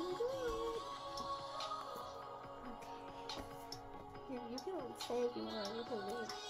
Okay. Here, you can say if you want. Read.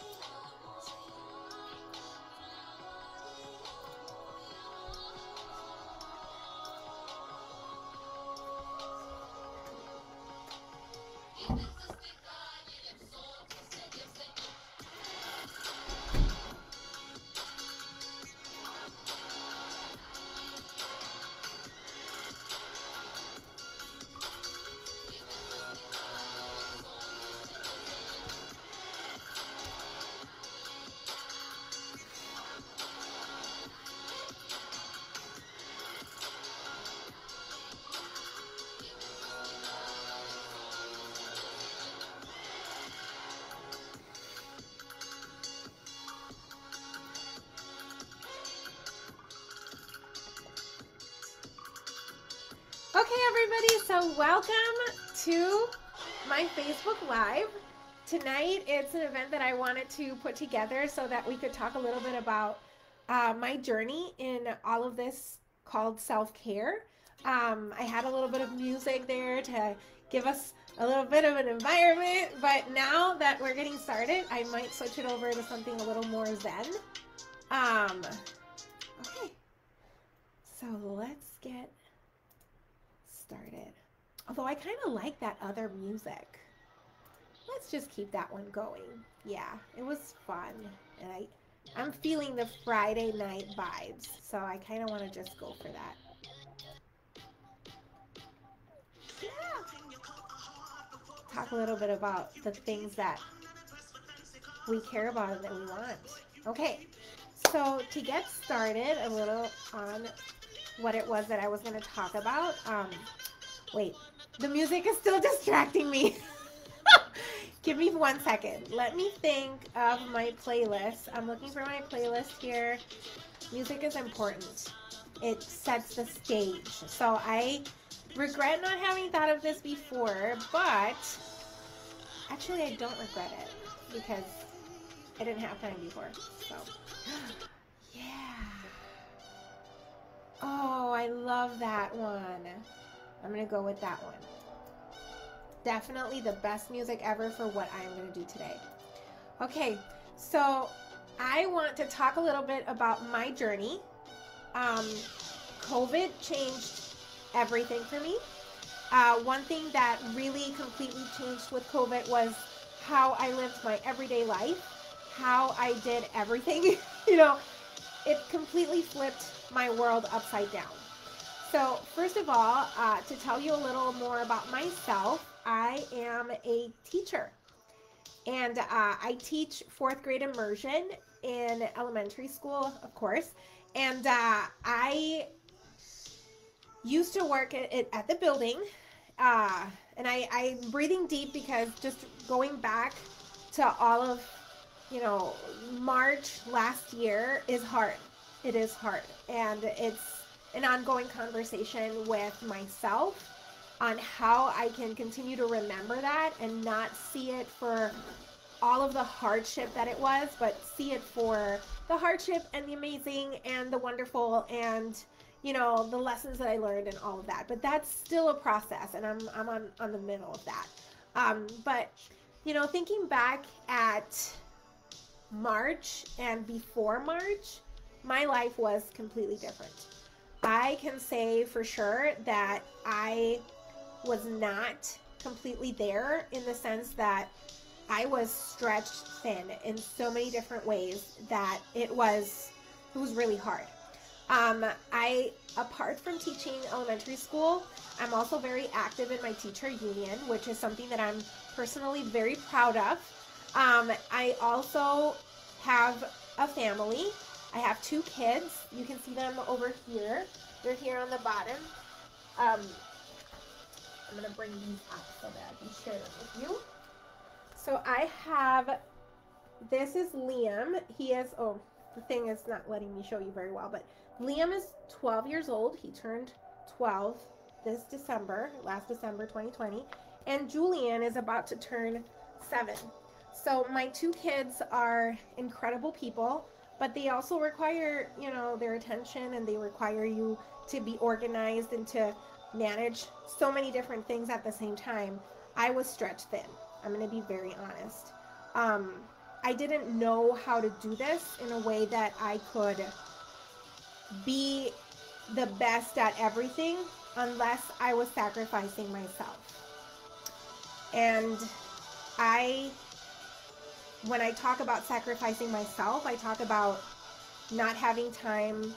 Okay, everybody, so welcome to my Facebook Live. Tonight, it's an event that I wanted to put together so that we could talk a little bit about uh, my journey in all of this called self care. Um, I had a little bit of music there to give us a little bit of an environment, but now that we're getting started, I might switch it over to something a little more zen. Um, okay, so let's get started. Although I kind of like that other music. Let's just keep that one going. Yeah, it was fun. And I I'm feeling the Friday night vibes. So I kind of want to just go for that. Yeah. Talk a little bit about the things that we care about and that we want. Okay. So to get started a little on what it was that I was going to talk about. Um, wait, the music is still distracting me. Give me one second. Let me think of my playlist. I'm looking for my playlist here. Music is important. It sets the stage. So I regret not having thought of this before, but actually I don't regret it because I didn't have time before. So yeah. Oh, I love that one. I'm going to go with that one. Definitely the best music ever for what I'm going to do today. Okay, so I want to talk a little bit about my journey. Um, COVID changed everything for me. Uh, one thing that really completely changed with COVID was how I lived my everyday life, how I did everything. you know, it completely flipped my world upside down. So, first of all, uh, to tell you a little more about myself, I am a teacher. And uh, I teach fourth grade immersion in elementary school, of course. And uh, I used to work at, at the building. Uh, and I, I'm breathing deep because just going back to all of, you know, March last year is hard it is hard. And it's an ongoing conversation with myself on how I can continue to remember that and not see it for all of the hardship that it was, but see it for the hardship and the amazing and the wonderful and you know the lessons that I learned and all of that. But that's still a process, and I'm I'm on on the middle of that. Um, but you know, thinking back at March and before March, my life was completely different. I can say for sure that I was not completely there in the sense that I was stretched thin in so many different ways that it was it was really hard. Um, I apart from teaching elementary school, I'm also very active in my teacher union, which is something that I'm personally very proud of. Um, I also have a family I have two kids. You can see them over here. They're here on the bottom. Um, I'm going to bring these up so that I can share them with you. So I have, this is Liam. He is, oh, the thing is not letting me show you very well, but Liam is 12 years old. He turned 12 this December, last December 2020. And Julian is about to turn seven. So my two kids are incredible people but they also require you know their attention and they require you to be organized and to manage so many different things at the same time, I was stretched thin. I'm going to be very honest. Um, I didn't know how to do this in a way that I could be the best at everything unless I was sacrificing myself. And I, when I talk about sacrificing myself, I talk about not having time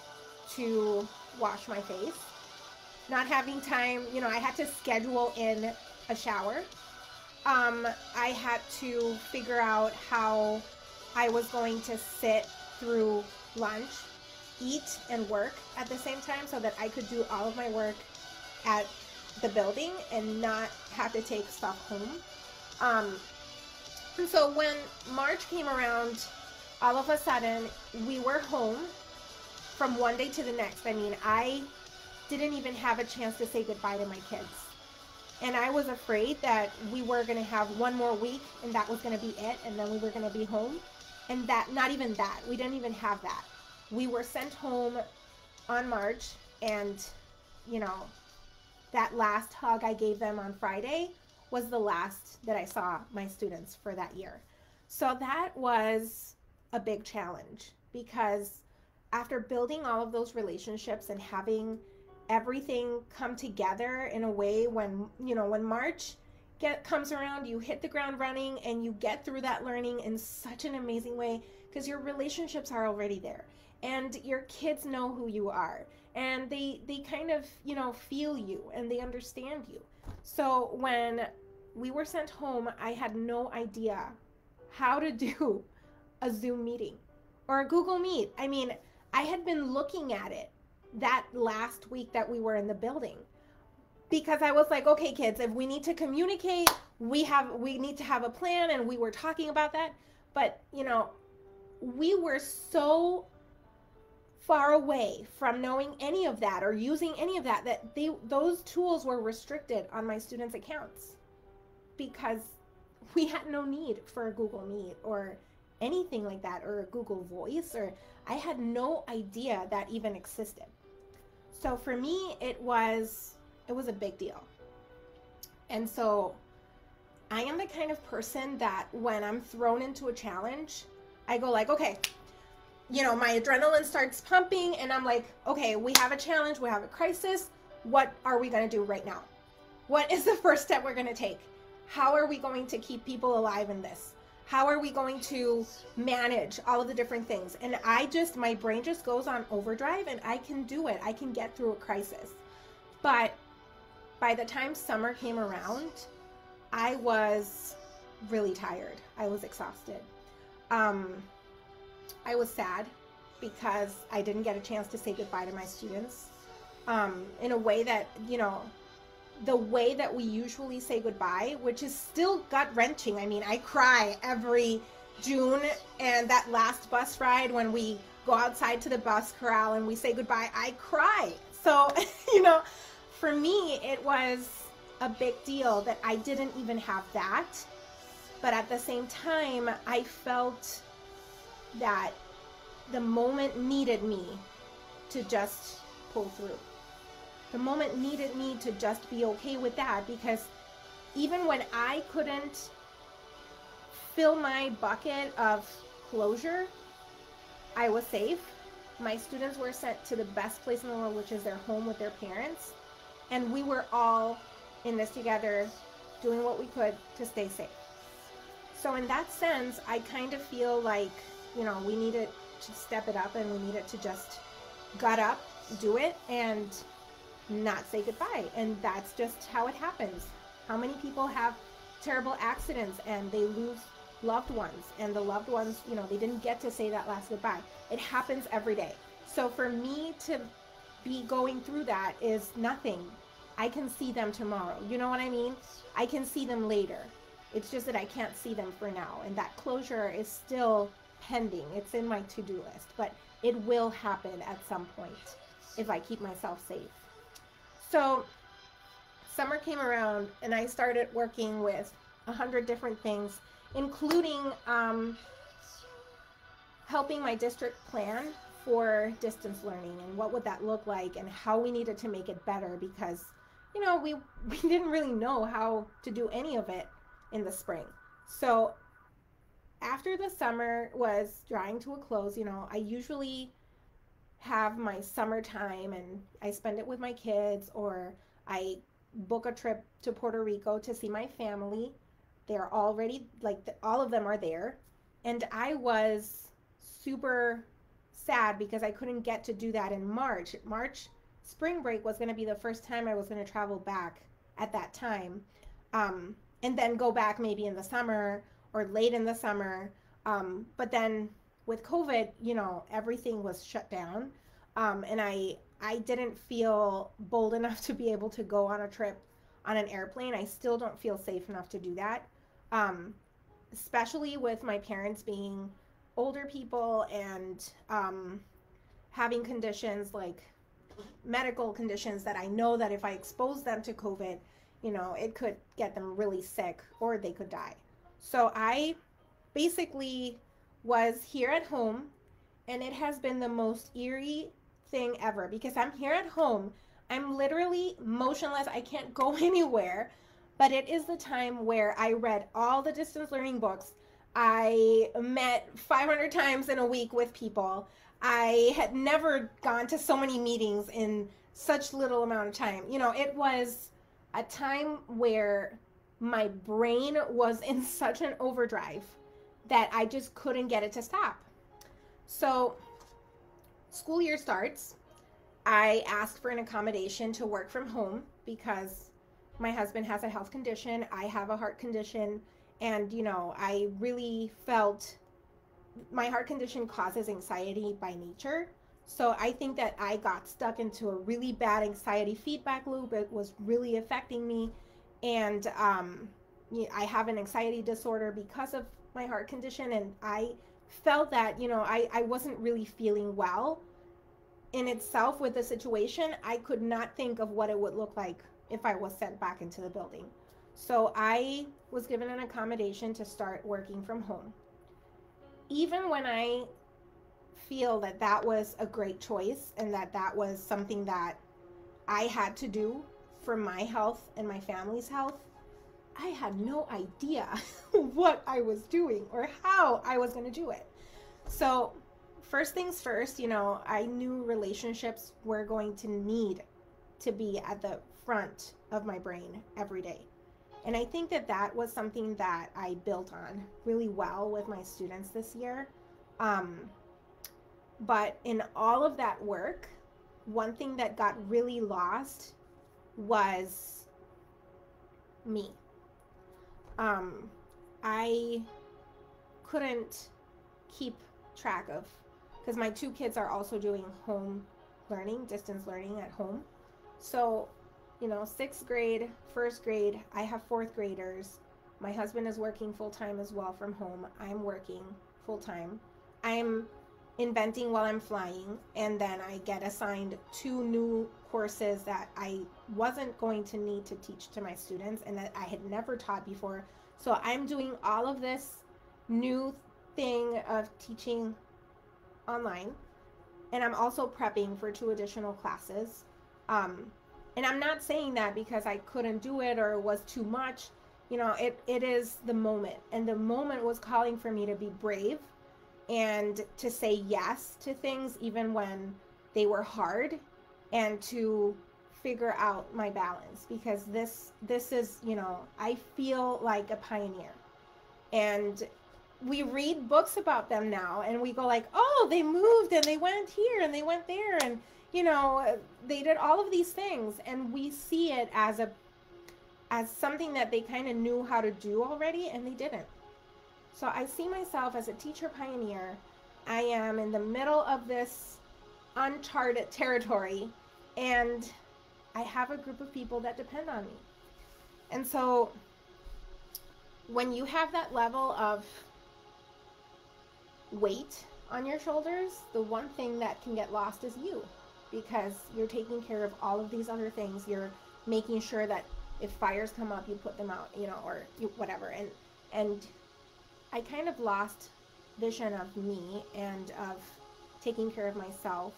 to wash my face, not having time, you know, I had to schedule in a shower. Um, I had to figure out how I was going to sit through lunch, eat, and work at the same time so that I could do all of my work at the building and not have to take stuff home. Um, and so when March came around, all of a sudden we were home from one day to the next. I mean, I didn't even have a chance to say goodbye to my kids. And I was afraid that we were going to have one more week and that was going to be it. And then we were going to be home. And that, not even that. We didn't even have that. We were sent home on March. And, you know, that last hug I gave them on Friday was the last that I saw my students for that year. So that was a big challenge because after building all of those relationships and having everything come together in a way when you know when march get comes around you hit the ground running and you get through that learning in such an amazing way because your relationships are already there and your kids know who you are and they they kind of you know feel you and they understand you so when we were sent home i had no idea how to do a zoom meeting or a google meet i mean i had been looking at it that last week that we were in the building because I was like, okay, kids, if we need to communicate, we have we need to have a plan and we were talking about that. But, you know, we were so far away from knowing any of that or using any of that that they those tools were restricted on my students' accounts because we had no need for a Google Meet or anything like that or a Google Voice or I had no idea that even existed. So for me, it was it was a big deal. And so I am the kind of person that when I'm thrown into a challenge, I go like, okay, you know, my adrenaline starts pumping and I'm like, okay, we have a challenge, we have a crisis. What are we going to do right now? What is the first step we're going to take? How are we going to keep people alive in this? how are we going to manage all of the different things? And i just my brain just goes on overdrive and i can do it. I can get through a crisis. But by the time summer came around i was really tired. I was exhausted. Um, i was sad because i didn't get a chance to say goodbye to my students um, in a way that you know the way that we usually say goodbye, which is still gut wrenching. I mean, I cry every June and that last bus ride when we go outside to the bus corral and we say goodbye, I cry. So, you know, for me, it was a big deal that I didn't even have that. But at the same time, I felt that the moment needed me to just pull through the moment needed me to just be okay with that because even when I couldn't fill my bucket of closure, I was safe. My students were sent to the best place in the world, which is their home with their parents. And we were all in this together, doing what we could to stay safe. So, in that sense, I kind of feel like, you know, we needed to step it up and we needed to just gut up, do it, and not say goodbye. And that's just how it happens. How many people have terrible accidents and they lose loved ones and the loved ones, you know, they didn't get to say that last goodbye. It happens every day. So for me to be going through that is nothing. I can see them tomorrow. You know what I mean? I can see them later. It's just that I can't see them for now. And that closure is still pending. It's in my to do list, but it will happen at some point if I keep myself safe. So summer came around and I started working with a hundred different things, including um, helping my district plan for distance learning and what would that look like and how we needed to make it better because you know, we we didn't really know how to do any of it in the spring. So after the summer was drawing to a close, you know, I usually have my summertime and I spend it with my kids or I book a trip to Puerto Rico to see my family. They're already like the, all of them are there. And I was super sad because I couldn't get to do that in March. March spring break was going to be the first time I was going to travel back at that time. Um, and then go back maybe in the summer or late in the summer. Um, but then with COVID, you know, everything was shut down. Um, and I, I didn't feel bold enough to be able to go on a trip on an airplane. I still don't feel safe enough to do that. Um, especially with my parents being older people and um, having conditions like medical conditions that I know that if I expose them to COVID, you know, it could get them really sick or they could die. So I basically was here at home and it has been the most eerie thing ever because I'm here at home. I'm literally motionless. I can't go anywhere. But it is the time where I read all the distance learning books. I met 500 times in a week with people. I had never gone to so many meetings in such little amount of time. You know, it was a time where my brain was in such an overdrive that I just couldn't get it to stop. So, school year starts. I asked for an accommodation to work from home because my husband has a health condition, I have a heart condition, and you know, I really felt my heart condition causes anxiety by nature. So I think that I got stuck into a really bad anxiety feedback loop. It was really affecting me. And um, I have an anxiety disorder because of my heart condition. And I felt that, you know, I, I wasn't really feeling well in itself with the situation. I could not think of what it would look like if I was sent back into the building. So I was given an accommodation to start working from home. Even when I feel that that was a great choice and that that was something that I had to do for my health and my family's health, I had no idea what I was doing or how I was going to do it. So, first things first, you know, I knew relationships were going to need to be at the front of my brain every day. And I think that that was something that I built on really well with my students this year. Um, but in all of that work, one thing that got really lost was me. Um, I couldn't keep track of because my two kids are also doing home learning, distance learning at home. So, you know, sixth grade, first grade, I have fourth graders. My husband is working full time as well from home. I'm working full time. I'm inventing while I'm flying, and then I get assigned two new courses that I wasn't going to need to teach to my students and that I had never taught before. So I'm doing all of this new thing of teaching online, and I'm also prepping for two additional classes. Um, and I'm not saying that because I couldn't do it or it was too much. You know, it, it is the moment, and the moment was calling for me to be brave and to say yes to things even when they were hard and to figure out my balance because this this is you know i feel like a pioneer. And we read books about them now and we go like oh they moved and they went here and they went there. And you know they did all of these things and we see it as a as something that they kind of knew how to do already and they didn't so I see myself as a teacher pioneer. I am in the middle of this uncharted territory, and I have a group of people that depend on me. And so when you have that level of weight on your shoulders, the one thing that can get lost is you because you're taking care of all of these other things. You're making sure that if fires come up, you put them out, you know, or you, whatever. And and I kind of lost vision of me and of taking care of myself.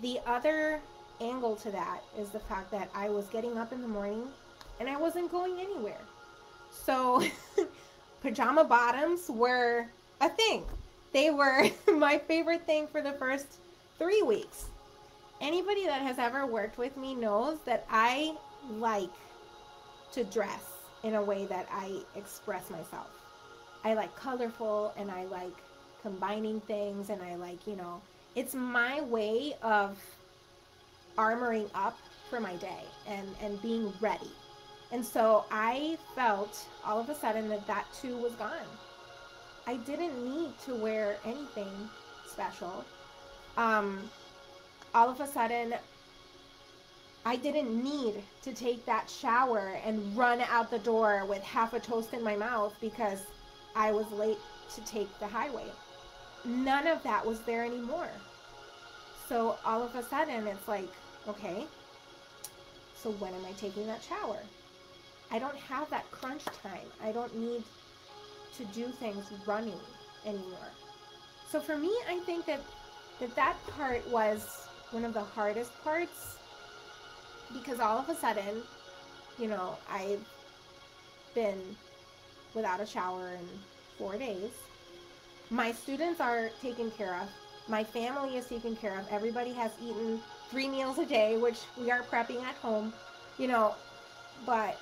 The other angle to that is the fact that I was getting up in the morning and I wasn't going anywhere. So pajama bottoms were a thing. They were my favorite thing for the first three weeks. Anybody that has ever worked with me knows that I like to dress in a way that I express myself. I like colorful and I like combining things and I like, you know, it's my way of armoring up for my day and, and being ready. And so I felt all of a sudden that that too was gone. I didn't need to wear anything special. Um, all of a sudden, I didn't need to take that shower and run out the door with half a toast in my mouth because I was late to take the highway. None of that was there anymore. So all of a sudden, it's like, okay, so when am I taking that shower? I don't have that crunch time. I don't need to do things running anymore. So for me, I think that that, that part was one of the hardest parts because all of a sudden, you know, I've been without a shower in four days. My students are taken care of. My family is taken care of. Everybody has eaten three meals a day, which we are prepping at home, you know, but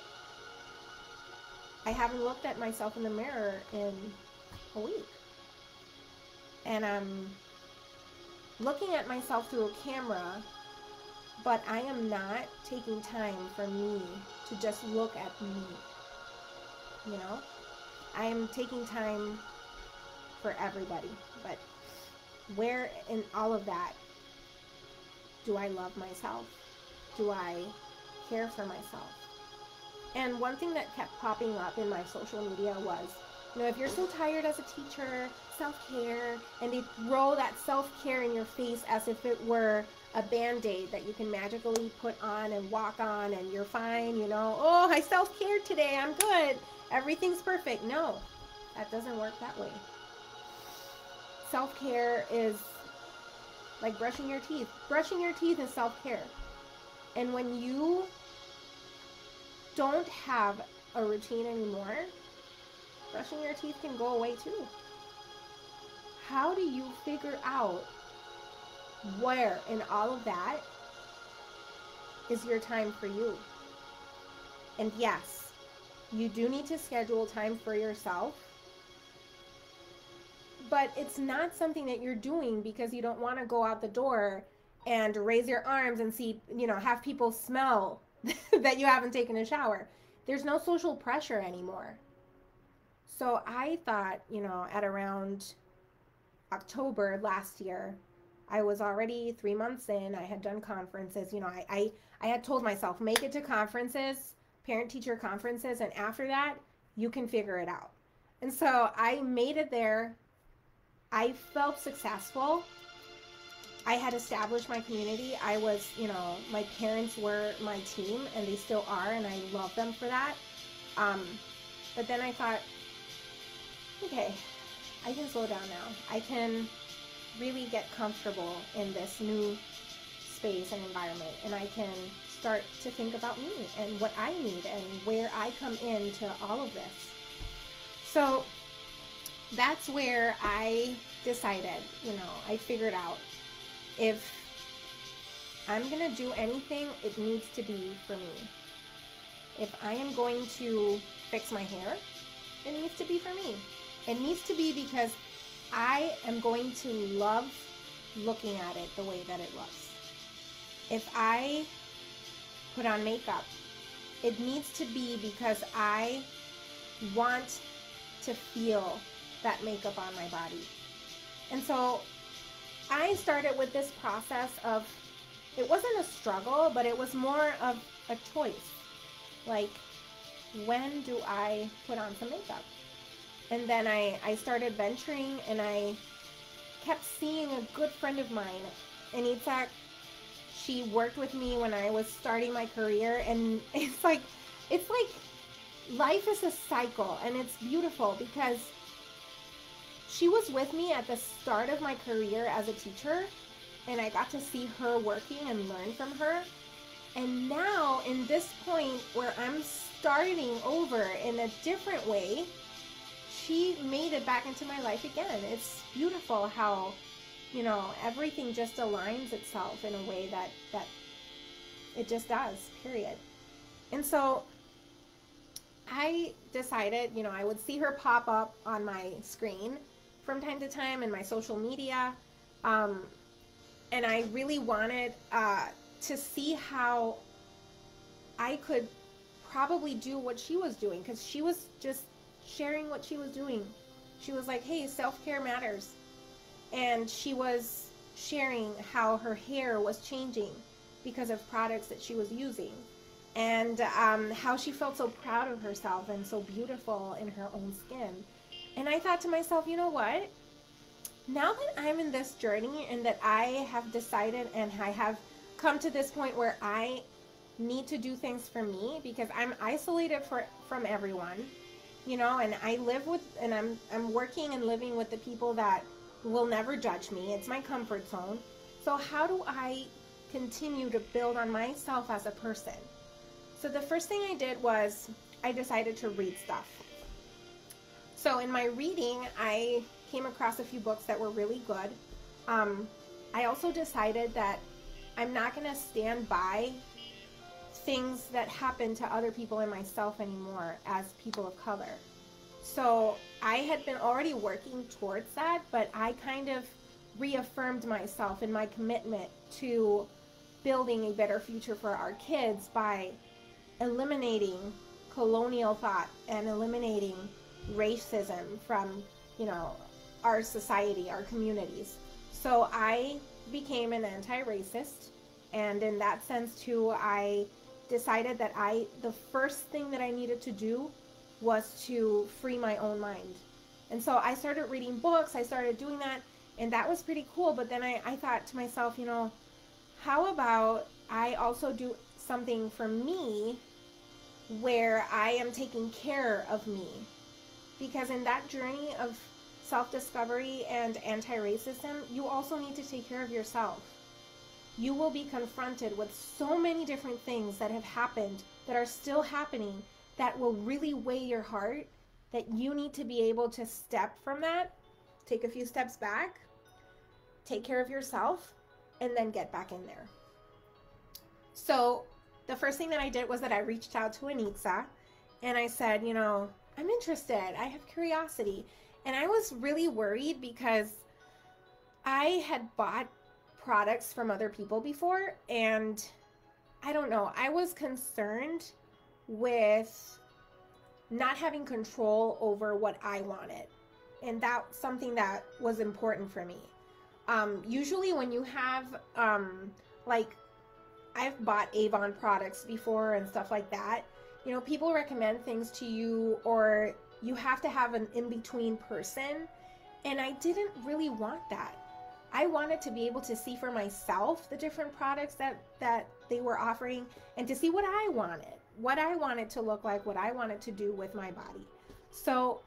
I haven't looked at myself in the mirror in a week. And I'm looking at myself through a camera but I am not taking time for me to just look at me. You know? I am taking time for everybody. But where in all of that do I love myself? Do I care for myself? And one thing that kept popping up in my social media was, you know, if you're so tired as a teacher, self care, and they throw that self care in your face as if it were a band-aid that you can magically put on and walk on and you're fine, you know. Oh, I self-cared today. I'm good. Everything's perfect. No. That doesn't work that way. Self-care is like brushing your teeth. Brushing your teeth is self-care. And when you don't have a routine anymore, brushing your teeth can go away too. How do you figure out where in all of that is your time for you. And yes, you do need to schedule time for yourself. But it's not something that you're doing because you don't want to go out the door and raise your arms and see, you know, have people smell that you haven't taken a shower. There's no social pressure anymore. So I thought, you know, at around October last year, I was already three months in. I had done conferences. You know, I, I, I had told myself, make it to conferences, parent teacher conferences, and after that, you can figure it out. And so I made it there. I felt successful. I had established my community. I was, you know, my parents were my team, and they still are, and I love them for that. Um, but then I thought, okay, I can slow down now. I can really get comfortable in this new space and environment and I can start to think about me and what I need and where I come into all of this. So that's where I decided, you know, I figured out if I'm going to do anything, it needs to be for me. If I am going to fix my hair, it needs to be for me. It needs to be because I am going to love looking at it the way that it looks. If I put on makeup, it needs to be because I want to feel that makeup on my body. And so I started with this process of, it wasn't a struggle, but it was more of a choice. Like, when do I put on some makeup? And then I, I started venturing and I kept seeing a good friend of mine, Anitza. She worked with me when I was starting my career and it's like it's like life is a cycle and it's beautiful because she was with me at the start of my career as a teacher and I got to see her working and learn from her. And now, in this point where I'm starting over in a different way, she made it back into my life again. It's beautiful how, you know, everything just aligns itself in a way that that it just does. Period. And so I decided, you know, I would see her pop up on my screen from time to time in my social media. Um, and I really wanted uh, to see how I could probably do what she was doing because she was just sharing what she was doing. She was like, hey, self care matters. And she was sharing how her hair was changing because of products that she was using and um, how she felt so proud of herself and so beautiful in her own skin. And I thought to myself, you know what? Now that I'm in this journey and that I have decided and I have come to this point where I need to do things for me because I'm isolated for, from everyone, you know, and I live with and I'm I'm working and living with the people that will never judge me. It's my comfort zone. So how do I continue to build on myself as a person? So the first thing I did was I decided to read stuff. So in my reading, I came across a few books that were really good. Um, I also decided that I'm not going to stand by things that happen to other people and myself anymore as people of color. So I had been already working towards that, but I kind of reaffirmed myself in my commitment to building a better future for our kids by eliminating colonial thought and eliminating racism from, you know, our society, our communities. So I became an anti-racist and in that sense too I decided that I the first thing that I needed to do was to free my own mind. And so I started reading books, I started doing that, and that was pretty cool. But then I, I thought to myself, you know, how about I also do something for me where I am taking care of me. Because in that journey of self discovery and anti racism, you also need to take care of yourself. You will be confronted with so many different things that have happened, that are still happening, that will really weigh your heart. That you need to be able to step from that, take a few steps back, take care of yourself, and then get back in there. So, the first thing that I did was that I reached out to Anitza and I said, you know, I'm interested. I have curiosity. And I was really worried because I had bought products from other people before and I don't know, I was concerned with not having control over what I wanted. And that's something that was important for me. Um, usually, when you have um, like I've bought Avon products before and stuff like that. You know, people recommend things to you, or you have to have an in between person. And I didn't really want that. I wanted to be able to see for myself the different products that, that they were offering and to see what I wanted, what I wanted to look like, what I wanted to do with my body. So,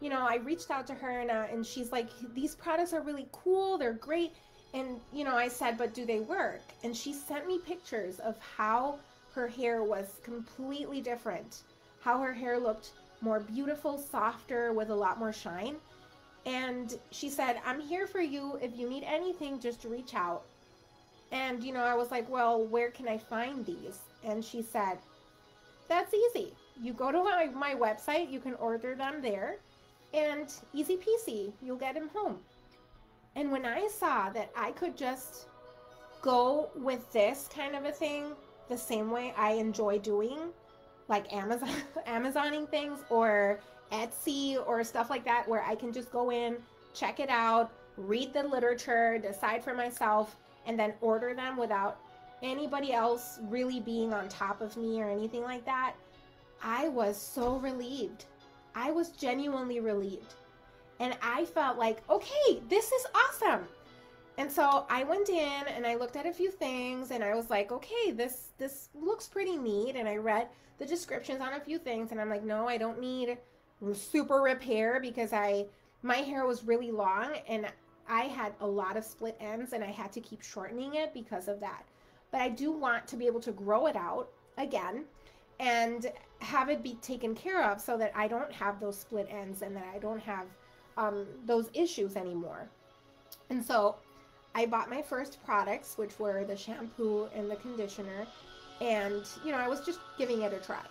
you know, I reached out to her and, uh, and she's like, these products are really cool. They're great. And, you know, I said, but do they work? And she sent me pictures of how her hair was completely different, how her hair looked more beautiful, softer, with a lot more shine. And she said, I'm here for you. If you need anything, just reach out. And, you know, I was like, well, where can I find these? And she said, that's easy. You go to my, my website, you can order them there, and easy peasy, you'll get them home. And when I saw that I could just go with this kind of a thing the same way I enjoy doing, like Amazon Amazoning things or Etsy or stuff like that, where I can just go in, check it out, read the literature, decide for myself, and then order them without anybody else really being on top of me or anything like that. I was so relieved. I was genuinely relieved and I felt like, okay, this is awesome. And so I went in and I looked at a few things and I was like, okay, this this looks pretty neat. And I read the descriptions on a few things and I'm like, no, I don't need super repair because I my hair was really long and I had a lot of split ends and I had to keep shortening it because of that. But I do want to be able to grow it out again and have it be taken care of so that I don't have those split ends and that I don't have um, those issues anymore. And so I bought my first products, which were the shampoo and the conditioner, and you know, I was just giving it a try.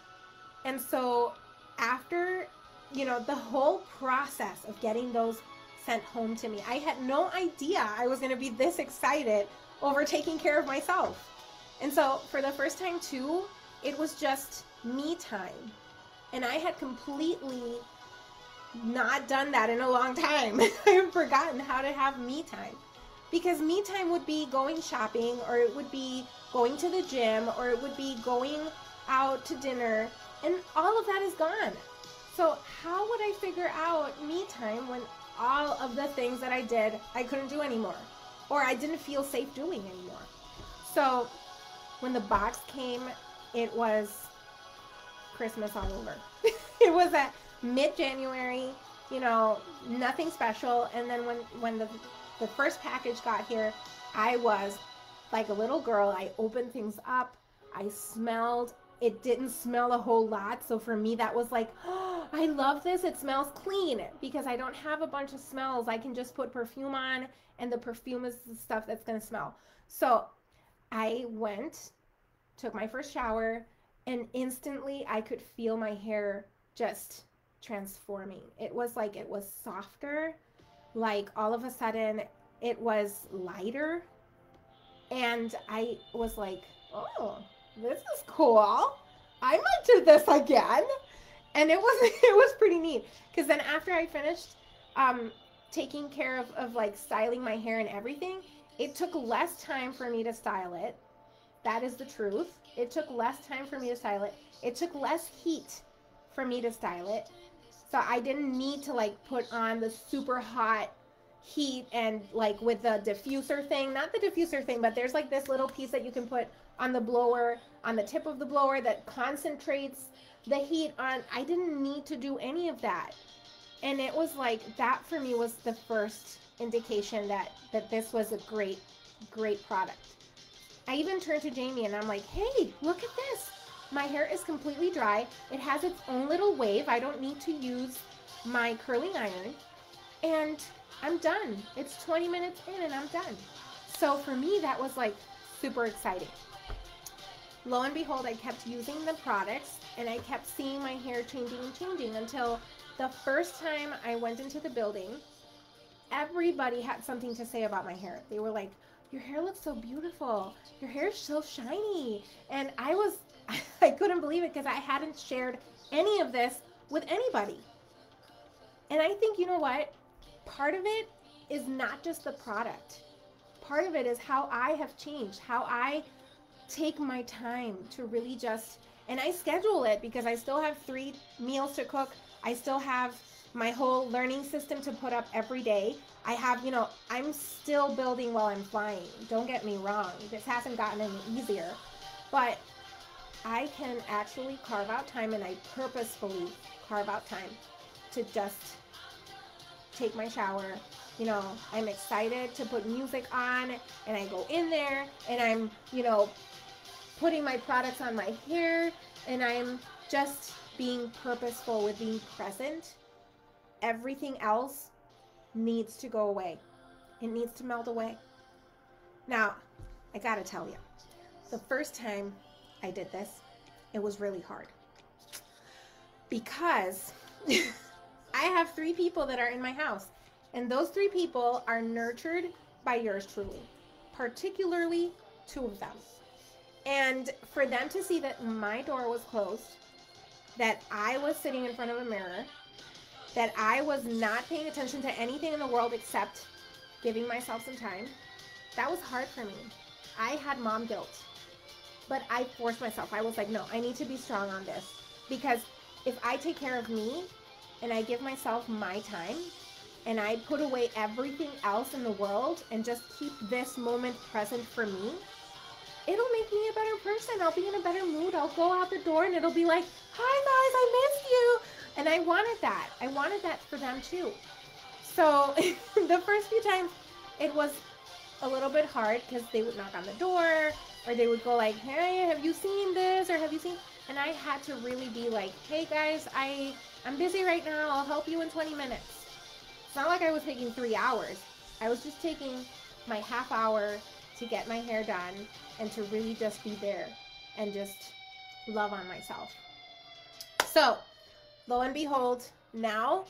And so after, you know, the whole process of getting those sent home to me, I had no idea I was going to be this excited over taking care of myself. And so for the first time too, it was just me time. And I had completely not done that in a long time. I have forgotten how to have me time. Because me time would be going shopping, or it would be going to the gym, or it would be going out to dinner, and all of that is gone. So, how would I figure out me time when all of the things that I did I couldn't do anymore, or I didn't feel safe doing anymore? So, when the box came, it was Christmas all over. it was at mid January, you know, nothing special. And then when when the the first package got here, I was like a little girl. I opened things up. I smelled. It didn't smell a whole lot. So for me, that was like, oh, I love this. It smells clean because I don't have a bunch of smells. I can just put perfume on, and the perfume is the stuff that's going to smell. So I went, took my first shower, and instantly I could feel my hair just transforming. It was like it was softer, like all of a sudden it was lighter. And I was like, oh, this is cool. I might do this again. And it was it was pretty neat. Cause then after I finished um taking care of, of like styling my hair and everything, it took less time for me to style it. That is the truth. It took less time for me to style it. It took less heat for me to style it. So I didn't need to like put on the super hot heat and like with the diffuser thing, not the diffuser thing, but there's like this little piece that you can put on the blower, on the tip of the blower that concentrates the heat on. I didn't need to do any of that. And it was like that for me was the first indication that that this was a great great product. I even turned to Jamie and I'm like, "Hey, look at this. My hair is completely dry. It has its own little wave. I don't need to use my curling iron. And I'm done. It's 20 minutes in and I'm done. So for me, that was like super exciting. Lo and behold, I kept using the products and I kept seeing my hair changing and changing until the first time I went into the building, everybody had something to say about my hair. They were like, Your hair looks so beautiful. Your hair is so shiny. And I was I couldn't believe it because I hadn't shared any of this with anybody. And I think, you know what? Part of it is not just the product, part of it is how I have changed, how I take my time to really just, and I schedule it because I still have three meals to cook. I still have my whole learning system to put up every day. I have, you know, I'm still building while I'm flying. Don't get me wrong. This hasn't gotten any easier. But I can actually carve out time and I purposefully carve out time to just take my shower. You know, I'm excited to put music on and I go in there and I'm, you know, putting my products on my hair and I'm just being purposeful with being present. Everything else needs to go away. It needs to melt away. Now, I gotta tell you, the first time I did this, it was really hard. Because I have three people that are in my house, and those three people are nurtured by yours truly, particularly two of them. And for them to see that my door was closed, that I was sitting in front of a mirror, that I was not paying attention to anything in the world except giving myself some time, that was hard for me. I had mom guilt. But I forced myself. I was like, no, I need to be strong on this. Because if I take care of me and I give myself my time and I put away everything else in the world and just keep this moment present for me, it'll make me a better person. I'll be in a better mood. I'll go out the door and it'll be like, hi, guys, I missed you. And I wanted that. I wanted that for them too. So the first few times it was a little bit hard because they would knock on the door or they would go like, "Hey, have you seen this?" or "Have you seen?" And I had to really be like, "Hey guys, I I'm busy right now. I'll help you in 20 minutes." It's not like I was taking 3 hours. I was just taking my half hour to get my hair done and to really just be there and just love on myself. So, lo and behold, now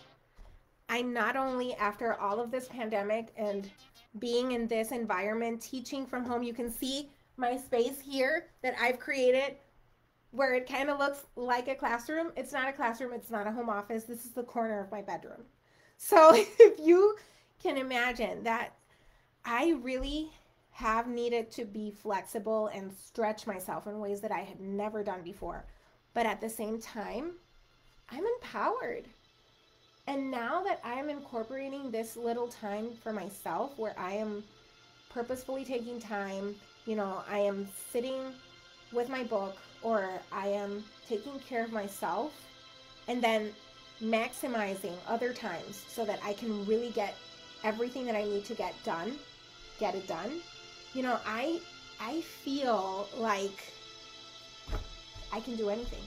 I not only after all of this pandemic and being in this environment, teaching from home, you can see my space here that I've created where it kind of looks like a classroom. It's not a classroom, it's not a home office. This is the corner of my bedroom. So if you can imagine that I really have needed to be flexible and stretch myself in ways that I had never done before. But at the same time, I'm empowered. And now that I am incorporating this little time for myself where I am purposefully taking time, you know, I am sitting with my book or I am taking care of myself and then maximizing other times so that I can really get everything that I need to get done, get it done. You know, I I feel like I can do anything.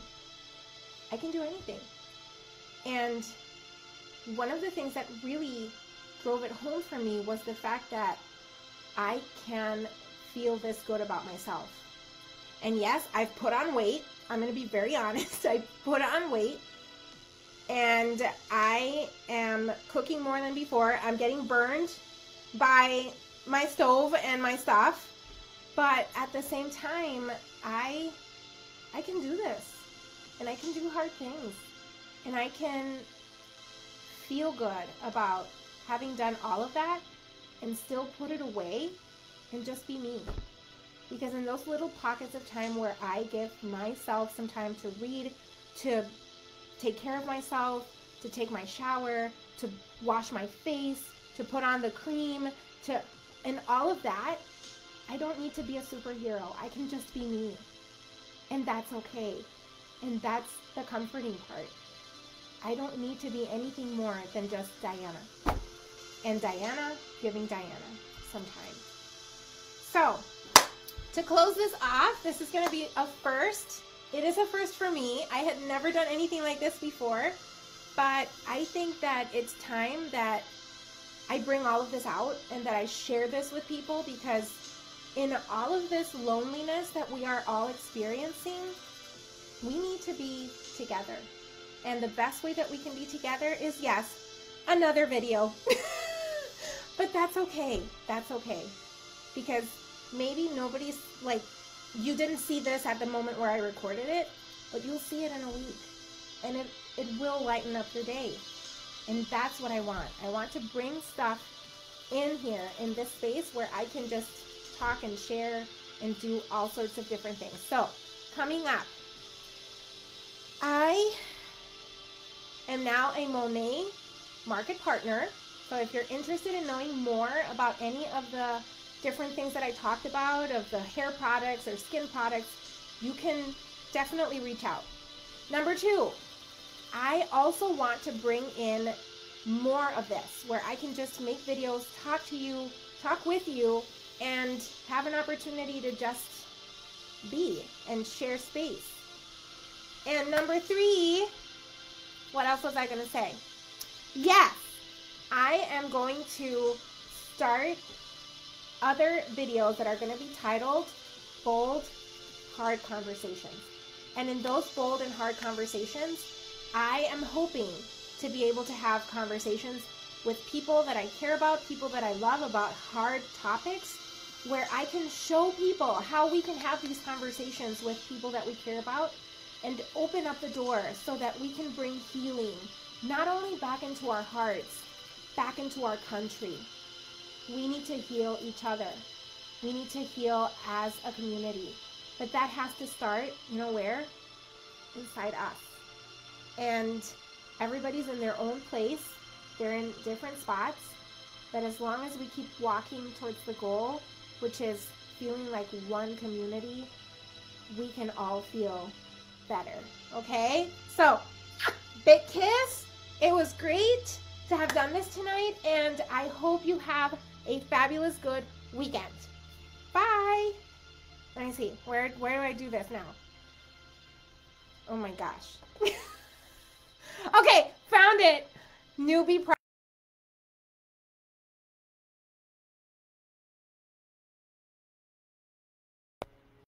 I can do anything. And one of the things that really drove it home for me was the fact that I can feel this good about myself. And yes, I've put on weight. I'm going to be very honest. I put on weight and I am cooking more than before. I'm getting burned by my stove and my stuff. But at the same time, I I can do this. And I can do hard things. And I can feel good about having done all of that and still put it away and just be me. Because in those little pockets of time where I give myself some time to read, to take care of myself, to take my shower, to wash my face, to put on the cream, to and all of that, I don't need to be a superhero. I can just be me. And that's okay. And that's the comforting part. I don't need to be anything more than just Diana. And Diana giving Diana some time. So, to close this off, this is going to be a first. It is a first for me. I had never done anything like this before, but I think that it's time that I bring all of this out and that I share this with people because in all of this loneliness that we are all experiencing, we need to be together. And the best way that we can be together is, yes, another video. but that's okay. That's okay. Because maybe nobody's like, you didn't see this at the moment where I recorded it, but you'll see it in a week. And it, it will lighten up your day. And that's what I want. I want to bring stuff in here in this space where I can just talk and share and do all sorts of different things. So, coming up, I am now a Monat market partner. So if you're interested in knowing more about any of the different things that I talked about of the hair products or skin products, you can definitely reach out. Number two, I also want to bring in more of this where I can just make videos, talk to you, talk with you, and have an opportunity to just be and share space. And number three, what else was I going to say? Yes, I am going to start other videos that are going to be titled Bold, Hard Conversations. And in those bold and hard conversations, I am hoping to be able to have conversations with people that I care about, people that I love about hard topics, where I can show people how we can have these conversations with people that we care about and open up the door so that we can bring healing not only back into our hearts, back into our country. We need to heal each other. We need to heal as a community. But that has to start, you know where? Inside us. And everybody's in their own place, they're in different spots. But as long as we keep walking towards the goal, which is feeling like one community, we can all feel better. Okay? So, big kiss. It was great to have done this tonight, and I hope you have a fabulous good weekend. Bye. Let me see. Where where do I do this now? Oh my gosh. okay, found it. Newbie.